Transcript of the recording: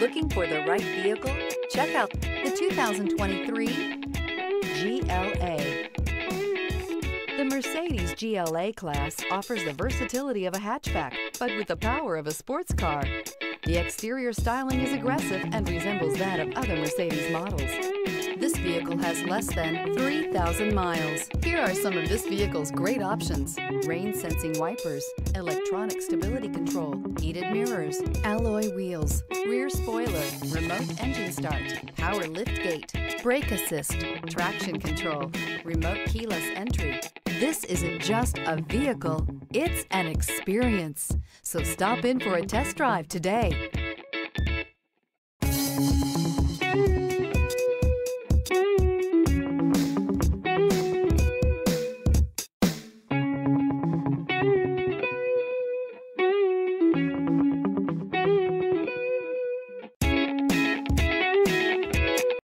Looking for the right vehicle? Check out the 2023 GLA. The Mercedes GLA class offers the versatility of a hatchback, but with the power of a sports car. The exterior styling is aggressive and resembles that of other Mercedes models. This vehicle has less than 3,000 miles. Here are some of this vehicle's great options. Rain sensing wipers, electronic stability control, heated mirrors, alloy wheels, rear spoiler, remote engine start, power lift gate, brake assist, traction control, remote keyless entry. This isn't just a vehicle, it's an experience. So stop in for a test drive today.